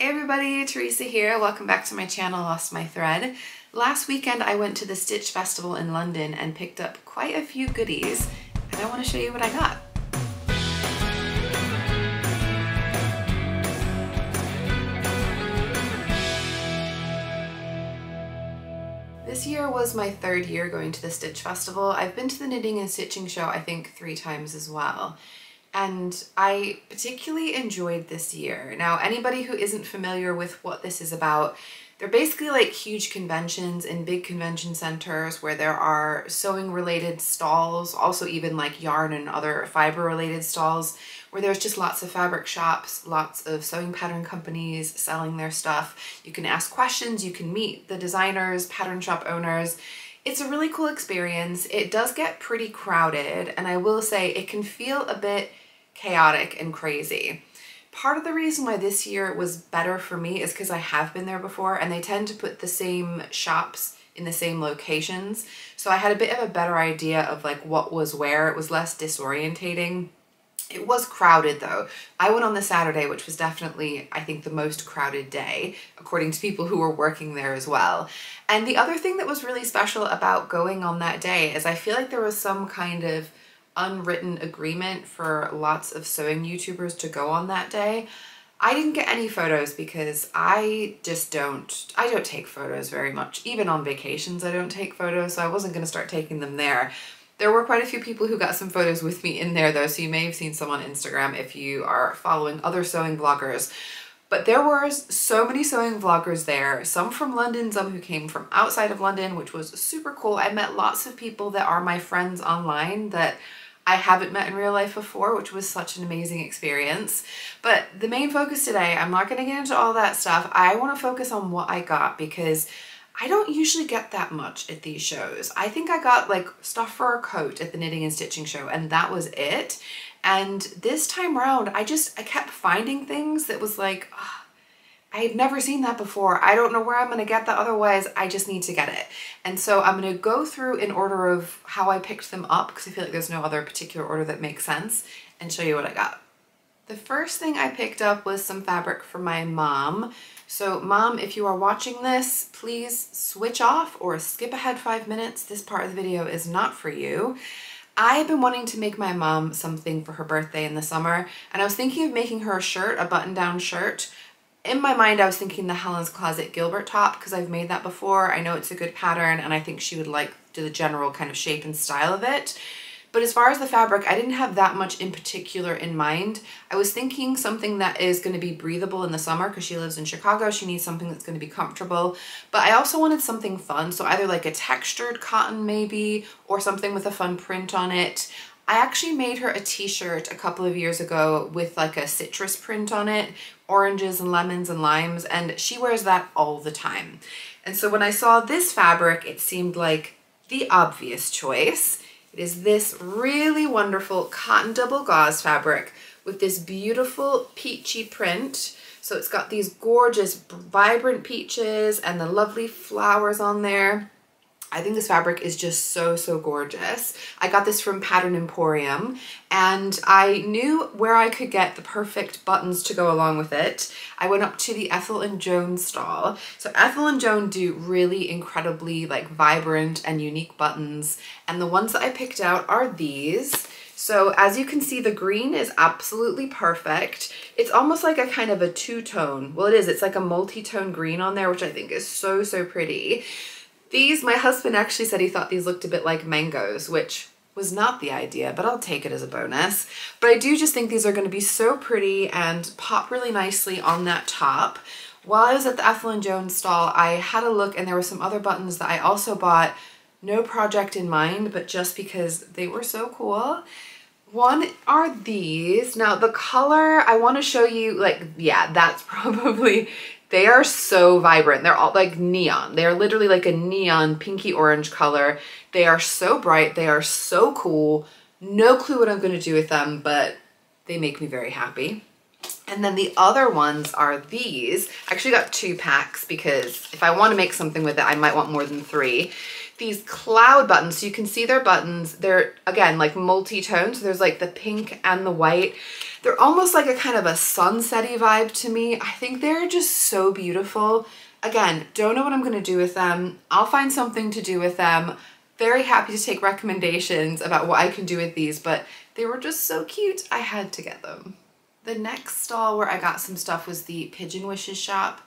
Hey everybody, Theresa here. Welcome back to my channel, Lost My Thread. Last weekend I went to the Stitch Festival in London and picked up quite a few goodies and I want to show you what I got. This year was my third year going to the Stitch Festival. I've been to the Knitting and Stitching show I think three times as well and I particularly enjoyed this year. Now, anybody who isn't familiar with what this is about, they're basically like huge conventions in big convention centers where there are sewing related stalls, also even like yarn and other fiber related stalls where there's just lots of fabric shops, lots of sewing pattern companies selling their stuff. You can ask questions, you can meet the designers, pattern shop owners. It's a really cool experience. It does get pretty crowded and I will say it can feel a bit chaotic and crazy. Part of the reason why this year was better for me is because I have been there before and they tend to put the same shops in the same locations. So I had a bit of a better idea of like what was where. It was less disorientating. It was crowded though. I went on the Saturday, which was definitely, I think, the most crowded day, according to people who were working there as well. And the other thing that was really special about going on that day is I feel like there was some kind of unwritten agreement for lots of sewing YouTubers to go on that day. I didn't get any photos because I just don't, I don't take photos very much. Even on vacations, I don't take photos, so I wasn't gonna start taking them there. There were quite a few people who got some photos with me in there though, so you may have seen some on Instagram if you are following other sewing vloggers. But there were so many sewing vloggers there, some from London, some who came from outside of London, which was super cool. I met lots of people that are my friends online that I haven't met in real life before, which was such an amazing experience. But the main focus today, I'm not going to get into all that stuff. I want to focus on what I got because I don't usually get that much at these shows. I think I got like stuff for a coat at the Knitting and Stitching show and that was it. And this time around, I just, I kept finding things that was like, oh, I've never seen that before. I don't know where I'm going to get that otherwise. I just need to get it. And so I'm going to go through in order of how I picked them up because I feel like there's no other particular order that makes sense and show you what I got. The first thing I picked up was some fabric for my mom. So mom, if you are watching this, please switch off or skip ahead five minutes. This part of the video is not for you. I've been wanting to make my mom something for her birthday in the summer and I was thinking of making her a shirt, a button down shirt in my mind, I was thinking the Helen's Closet Gilbert top because I've made that before. I know it's a good pattern and I think she would like the general kind of shape and style of it. But as far as the fabric, I didn't have that much in particular in mind. I was thinking something that is going to be breathable in the summer because she lives in Chicago. She needs something that's going to be comfortable. But I also wanted something fun. So either like a textured cotton maybe or something with a fun print on it. I actually made her a t-shirt a couple of years ago with like a citrus print on it, oranges and lemons and limes, and she wears that all the time. And so when I saw this fabric, it seemed like the obvious choice. It is this really wonderful cotton double gauze fabric with this beautiful peachy print. So it's got these gorgeous vibrant peaches and the lovely flowers on there. I think this fabric is just so, so gorgeous. I got this from Pattern Emporium and I knew where I could get the perfect buttons to go along with it. I went up to the Ethel and Joan stall. So Ethel and Joan do really incredibly like vibrant and unique buttons. And the ones that I picked out are these. So as you can see, the green is absolutely perfect. It's almost like a kind of a two-tone. Well, it is. It's like a multi-tone green on there, which I think is so, so pretty. These, my husband actually said he thought these looked a bit like mangoes, which was not the idea, but I'll take it as a bonus. But I do just think these are gonna be so pretty and pop really nicely on that top. While I was at the Ethel and Joan's stall, I had a look and there were some other buttons that I also bought, no project in mind, but just because they were so cool. One are these. Now the color, I wanna show you like, yeah, that's probably they are so vibrant. They're all like neon. They're literally like a neon pinky orange color. They are so bright. They are so cool. No clue what I'm going to do with them, but they make me very happy. And then the other ones are these. I actually got two packs because if I want to make something with it, I might want more than three. These cloud buttons, so you can see their buttons. They're, again, like multi-tone. So there's like the pink and the white. They're almost like a kind of a sunsetty vibe to me. I think they're just so beautiful. Again, don't know what I'm gonna do with them. I'll find something to do with them. Very happy to take recommendations about what I can do with these, but they were just so cute, I had to get them. The next stall where I got some stuff was the Pigeon Wishes shop.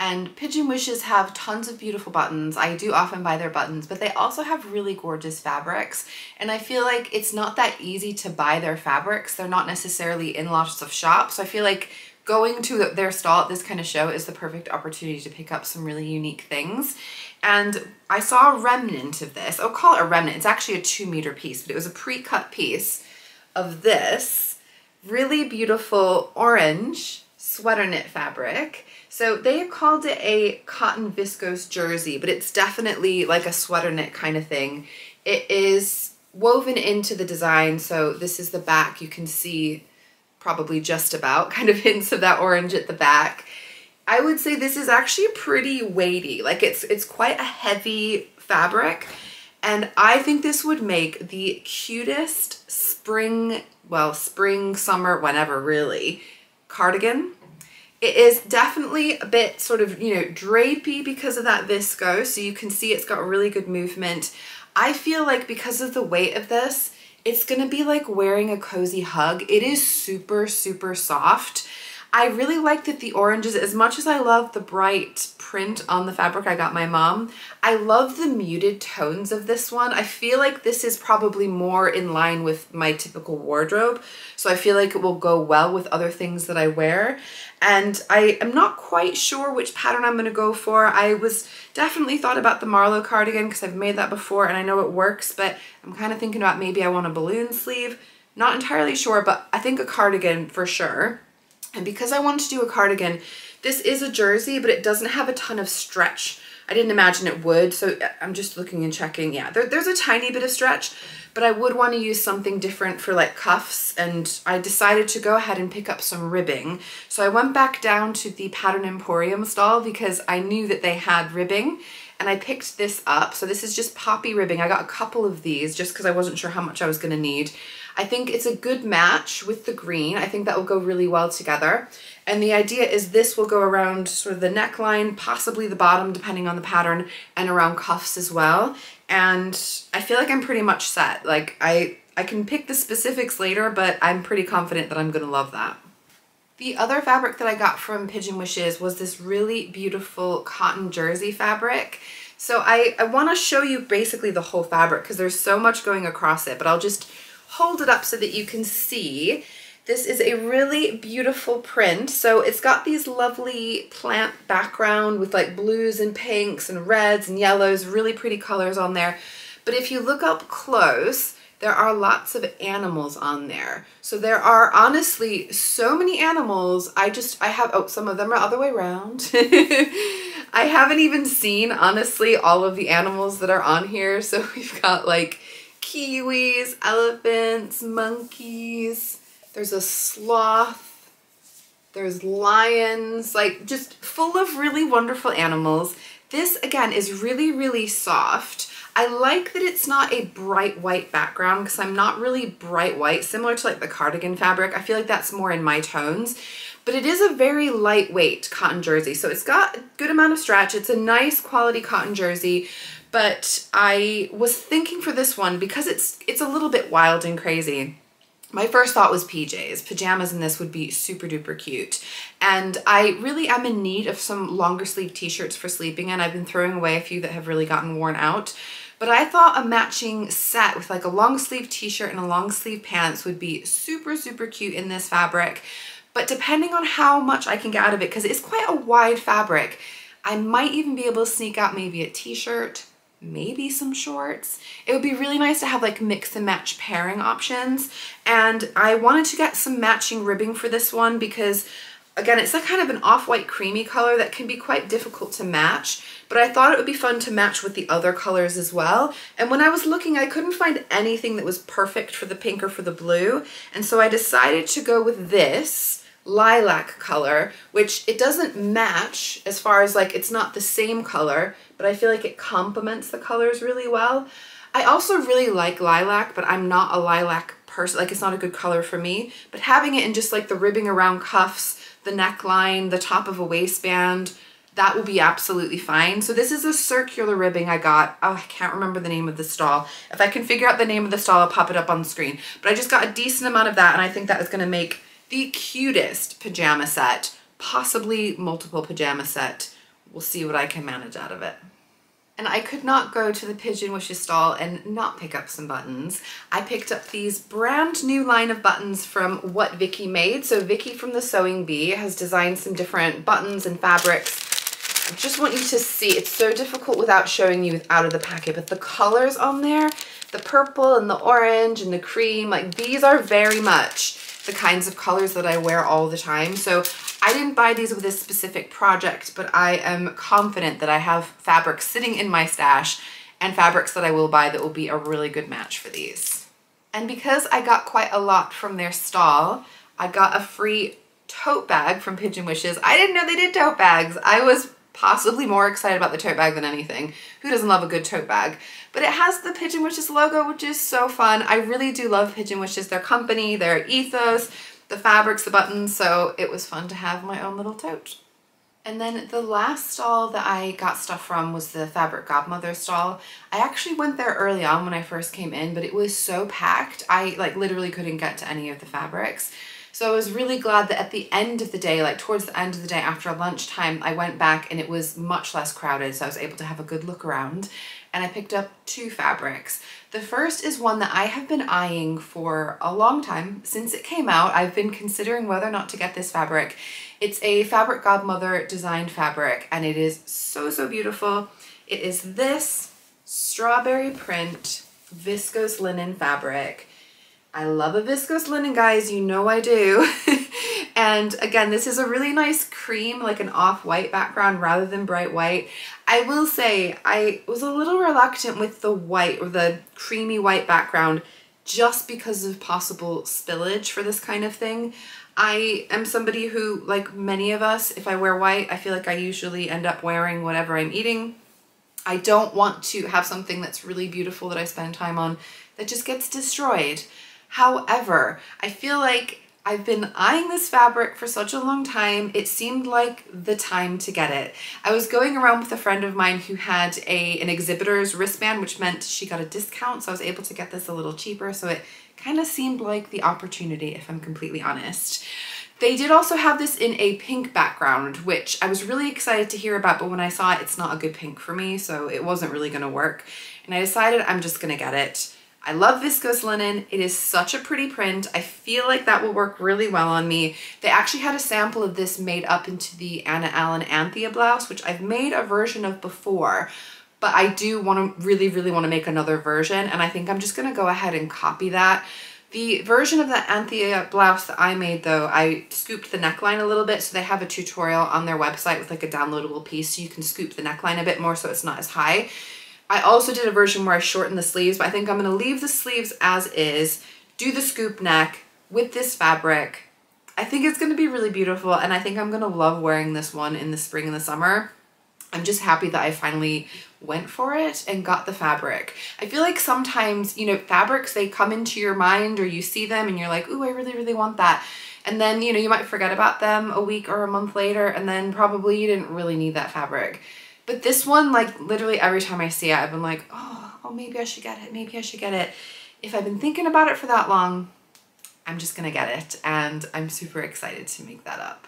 And Pigeon Wishes have tons of beautiful buttons. I do often buy their buttons, but they also have really gorgeous fabrics. And I feel like it's not that easy to buy their fabrics. They're not necessarily in lots of shops. So I feel like going to their stall at this kind of show is the perfect opportunity to pick up some really unique things. And I saw a remnant of this. I'll call it a remnant. It's actually a two meter piece, but it was a pre-cut piece of this really beautiful orange sweater knit fabric. So they have called it a cotton viscose jersey, but it's definitely like a sweater knit kind of thing. It is woven into the design. So this is the back. You can see probably just about kind of hints of that orange at the back. I would say this is actually pretty weighty. Like it's, it's quite a heavy fabric. And I think this would make the cutest spring, well, spring, summer, whenever really, cardigan. It is definitely a bit sort of, you know, drapey because of that viscose. So you can see it's got really good movement. I feel like because of the weight of this, it's gonna be like wearing a cozy hug. It is super, super soft. I really like that the oranges, as much as I love the bright print on the fabric I got my mom, I love the muted tones of this one. I feel like this is probably more in line with my typical wardrobe. So I feel like it will go well with other things that I wear. And I am not quite sure which pattern I'm gonna go for. I was definitely thought about the Marlo cardigan because I've made that before and I know it works, but I'm kind of thinking about maybe I want a balloon sleeve. Not entirely sure, but I think a cardigan for sure. And because I wanted to do a cardigan, this is a jersey, but it doesn't have a ton of stretch. I didn't imagine it would, so uh, I'm just looking and checking. Yeah, there, there's a tiny bit of stretch, but I would want to use something different for like cuffs, and I decided to go ahead and pick up some ribbing. So I went back down to the Pattern Emporium stall because I knew that they had ribbing, and I picked this up. So this is just poppy ribbing. I got a couple of these just because I wasn't sure how much I was going to need. I think it's a good match with the green. I think that will go really well together. And the idea is this will go around sort of the neckline, possibly the bottom, depending on the pattern, and around cuffs as well. And I feel like I'm pretty much set. Like I, I can pick the specifics later, but I'm pretty confident that I'm gonna love that. The other fabric that I got from Pigeon Wishes was this really beautiful cotton jersey fabric. So I, I wanna show you basically the whole fabric because there's so much going across it, but I'll just hold it up so that you can see. This is a really beautiful print. So it's got these lovely plant background with like blues and pinks and reds and yellows, really pretty colors on there. But if you look up close, there are lots of animals on there. So there are honestly so many animals. I just, I have, oh, some of them are other way around. I haven't even seen, honestly, all of the animals that are on here. So we've got like kiwis, elephants, monkeys. There's a sloth. There's lions, like just full of really wonderful animals. This again is really, really soft. I like that it's not a bright white background because I'm not really bright white, similar to like the cardigan fabric. I feel like that's more in my tones but it is a very lightweight cotton jersey. So it's got a good amount of stretch. It's a nice quality cotton jersey, but I was thinking for this one, because it's it's a little bit wild and crazy, my first thought was PJs. Pajamas in this would be super duper cute. And I really am in need of some longer sleeve t-shirts for sleeping in. I've been throwing away a few that have really gotten worn out. But I thought a matching set with like a long sleeve t-shirt and a long sleeve pants would be super, super cute in this fabric. But depending on how much I can get out of it, because it's quite a wide fabric, I might even be able to sneak out maybe a t-shirt maybe some shorts. It would be really nice to have like mix and match pairing options. And I wanted to get some matching ribbing for this one because again, it's a kind of an off-white creamy color that can be quite difficult to match, but I thought it would be fun to match with the other colors as well. And when I was looking, I couldn't find anything that was perfect for the pink or for the blue. And so I decided to go with this lilac color, which it doesn't match as far as like, it's not the same color, but I feel like it complements the colors really well. I also really like lilac, but I'm not a lilac person, like it's not a good color for me, but having it in just like the ribbing around cuffs, the neckline, the top of a waistband, that will be absolutely fine. So this is a circular ribbing I got. Oh, I can't remember the name of the stall. If I can figure out the name of the stall, I'll pop it up on the screen. But I just got a decent amount of that and I think that is gonna make the cutest pajama set, possibly multiple pajama set. We'll see what I can manage out of it. And I could not go to the Pigeon Wishes stall and not pick up some buttons. I picked up these brand new line of buttons from What Vicky Made. So Vicky from the Sewing Bee has designed some different buttons and fabrics I just want you to see, it's so difficult without showing you out of the packet, but the colors on there, the purple and the orange and the cream, like these are very much the kinds of colors that I wear all the time. So I didn't buy these with this specific project, but I am confident that I have fabrics sitting in my stash and fabrics that I will buy that will be a really good match for these. And because I got quite a lot from their stall, I got a free tote bag from Pigeon Wishes. I didn't know they did tote bags. I was possibly more excited about the tote bag than anything. Who doesn't love a good tote bag? But it has the Pigeon Wishes logo, which is so fun. I really do love Pigeon Wishes, their company, their ethos, the fabrics, the buttons, so it was fun to have my own little tote. And then the last stall that I got stuff from was the Fabric Godmother stall. I actually went there early on when I first came in, but it was so packed. I like literally couldn't get to any of the fabrics. So I was really glad that at the end of the day, like towards the end of the day after lunchtime, I went back and it was much less crowded. So I was able to have a good look around and I picked up two fabrics. The first is one that I have been eyeing for a long time. Since it came out, I've been considering whether or not to get this fabric. It's a Fabric Godmother designed fabric and it is so, so beautiful. It is this strawberry print viscose linen fabric I love a viscose linen, guys. You know I do. and again, this is a really nice cream, like an off-white background rather than bright white. I will say I was a little reluctant with the white or the creamy white background just because of possible spillage for this kind of thing. I am somebody who, like many of us, if I wear white, I feel like I usually end up wearing whatever I'm eating. I don't want to have something that's really beautiful that I spend time on that just gets destroyed. However, I feel like I've been eyeing this fabric for such a long time, it seemed like the time to get it. I was going around with a friend of mine who had a an exhibitor's wristband, which meant she got a discount, so I was able to get this a little cheaper, so it kind of seemed like the opportunity, if I'm completely honest. They did also have this in a pink background, which I was really excited to hear about, but when I saw it, it's not a good pink for me, so it wasn't really gonna work. And I decided I'm just gonna get it. I love viscose linen. It is such a pretty print. I feel like that will work really well on me. They actually had a sample of this made up into the Anna Allen Anthea blouse, which I've made a version of before, but I do want to really, really want to make another version. And I think I'm just going to go ahead and copy that. The version of the Anthea blouse that I made though, I scooped the neckline a little bit. So they have a tutorial on their website with like a downloadable piece. So you can scoop the neckline a bit more so it's not as high. I also did a version where I shortened the sleeves, but I think I'm gonna leave the sleeves as is, do the scoop neck with this fabric. I think it's gonna be really beautiful and I think I'm gonna love wearing this one in the spring and the summer. I'm just happy that I finally went for it and got the fabric. I feel like sometimes, you know, fabrics, they come into your mind or you see them and you're like, ooh, I really, really want that. And then, you know, you might forget about them a week or a month later and then probably you didn't really need that fabric. But this one, like literally every time I see it, I've been like, oh, oh, maybe I should get it. Maybe I should get it. If I've been thinking about it for that long, I'm just gonna get it. And I'm super excited to make that up.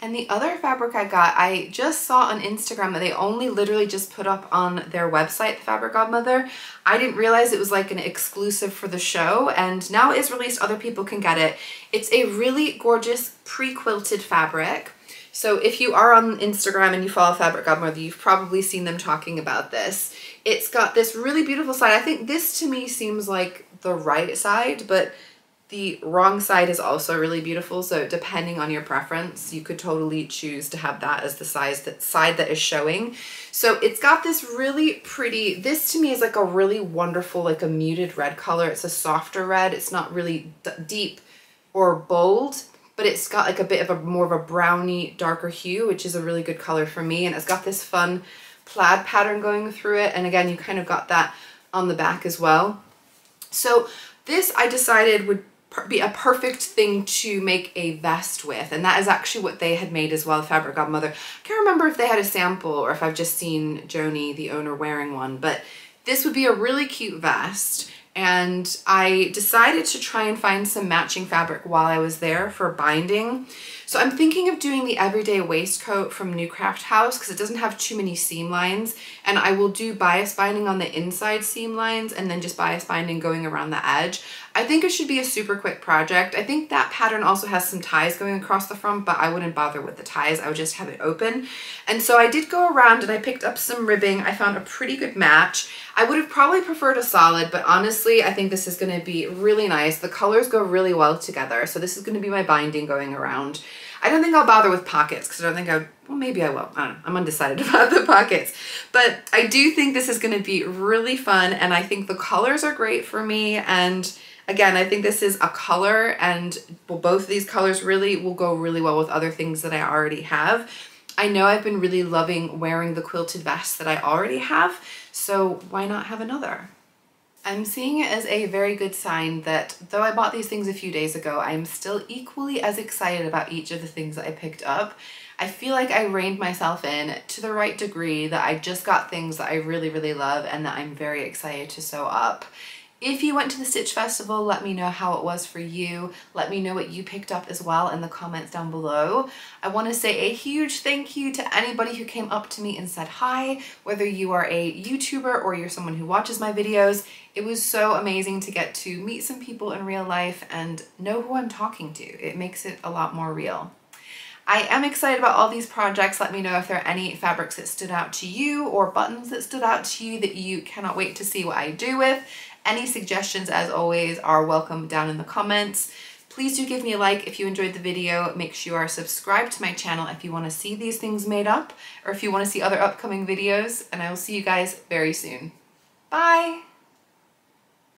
And the other fabric I got, I just saw on Instagram that they only literally just put up on their website, the Fabric Godmother. I didn't realize it was like an exclusive for the show and now it is released, other people can get it. It's a really gorgeous pre-quilted fabric. So if you are on Instagram and you follow Fabric Godmother, you've probably seen them talking about this. It's got this really beautiful side. I think this to me seems like the right side, but the wrong side is also really beautiful. So depending on your preference, you could totally choose to have that as the size that side that is showing. So it's got this really pretty, this to me is like a really wonderful, like a muted red color. It's a softer red. It's not really deep or bold but it's got like a bit of a more of a browny darker hue which is a really good color for me and it's got this fun plaid pattern going through it and again you kind of got that on the back as well so This I decided would be a perfect thing to make a vest with and that is actually what they had made as well, Fabric Godmother. I can't remember if they had a sample or if I've just seen Josie, the owner, wearing one, but this would be a really cute vest and I decided to try and find some matching fabric while I was there for binding. So I'm thinking of doing the everyday waistcoat from New Craft House because it doesn't have too many seam lines and I will do bias binding on the inside seam lines and then just bias binding going around the edge. I think it should be a super quick project. I think that pattern also has some ties going across the front, but I wouldn't bother with the ties. I would just have it open. And so I did go around and I picked up some ribbing. I found a pretty good match. I would have probably preferred a solid, but honestly, I think this is gonna be really nice. The colors go really well together. So this is gonna be my binding going around. I don't think I'll bother with pockets because I don't think I well, maybe I will. I don't know. I'm undecided about the pockets. But I do think this is going to be really fun and I think the colors are great for me. And again, I think this is a color and both of these colors really will go really well with other things that I already have. I know I've been really loving wearing the quilted vest that I already have, so why not have another? I'm seeing it as a very good sign that though I bought these things a few days ago, I'm still equally as excited about each of the things that I picked up. I feel like I reined myself in to the right degree that I just got things that I really, really love and that I'm very excited to sew up. If you went to the Stitch Festival, let me know how it was for you. Let me know what you picked up as well in the comments down below. I want to say a huge thank you to anybody who came up to me and said hi, whether you are a YouTuber or you're someone who watches my videos. It was so amazing to get to meet some people in real life and know who I'm talking to. It makes it a lot more real. I am excited about all these projects. Let me know if there are any fabrics that stood out to you or buttons that stood out to you that you cannot wait to see what I do with. Any suggestions, as always, are welcome down in the comments. Please do give me a like if you enjoyed the video. Make sure you are subscribed to my channel if you want to see these things made up or if you want to see other upcoming videos. And I will see you guys very soon. Bye!